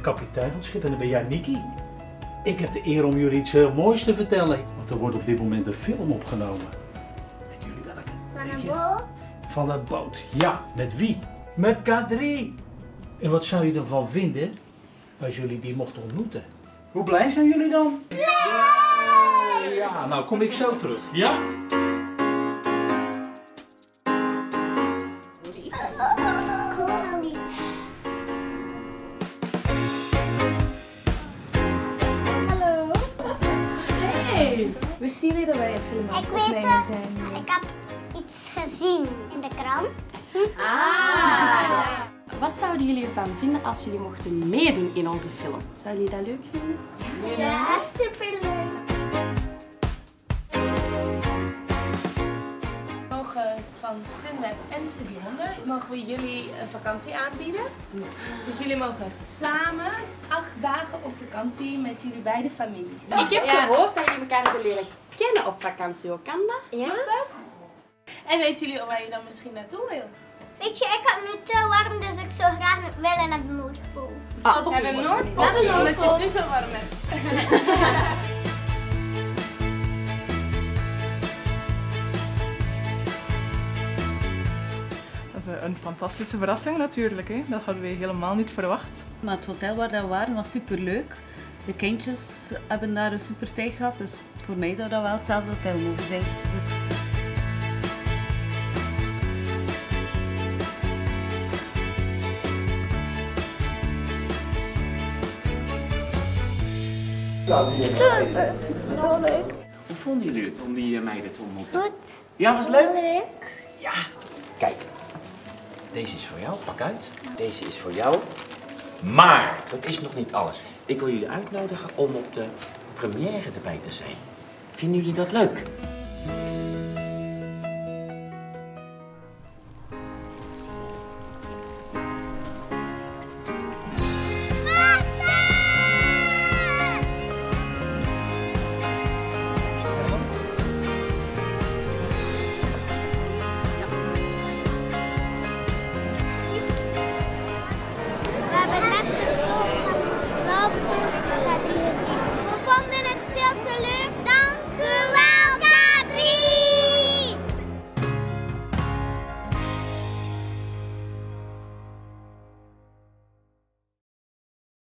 kapitein van het schip en dan ben jij Nicky. Ik heb de eer om jullie iets heel moois te vertellen. Want er wordt op dit moment een film opgenomen. Met jullie welke? Van een boot. Van een boot. Ja, met wie? Met K3. En wat zou je ervan vinden als jullie die mochten ontmoeten? Hoe blij zijn jullie dan? Ja, nou kom ik zo terug. Ja? Wisten jullie dat wij een film aan Ik het weet opnemen zijn? nu? Ik heb iets gezien in de krant. Ah. Wat zouden jullie ervan vinden als jullie mochten meedoen in onze film? Zouden jullie dat leuk vinden? Ja, superleuk. Van Sunweb en Studie 100 mogen we jullie een vakantie aanbieden. Dus jullie mogen samen acht dagen op vakantie met jullie beide families. Ik heb gehoord dat jullie elkaar hebben leren kennen op vakantie. Hoe kan dat? Ja? En weten jullie waar je dan misschien naartoe wil? Weet je, ik heb nu te warm, dus ik zou graag willen naar de Noordpool. Ah, Naar de Noordpool. Naar de Omdat je Noordpool. het nu zo warm hebt. een- een fantastische verrassing natuurlijk. Hè? Dat hadden wij helemaal niet verwacht. Maar het hotel waar we waren was superleuk. De kindjes hebben daar een super tijd gehad, dus voor mij zou dat wel hetzelfde hotel mogen zijn. Hoe vonden jullie het om die eh, meiden te ontmoeten? Goed. Ja, was leuk? Leuk. Ja. Kijk, deze is voor jou, pak uit. Deze is voor jou. Maar dat is nog niet alles. Ik wil jullie uitnodigen om op de première erbij te zijn. Vinden jullie dat leuk?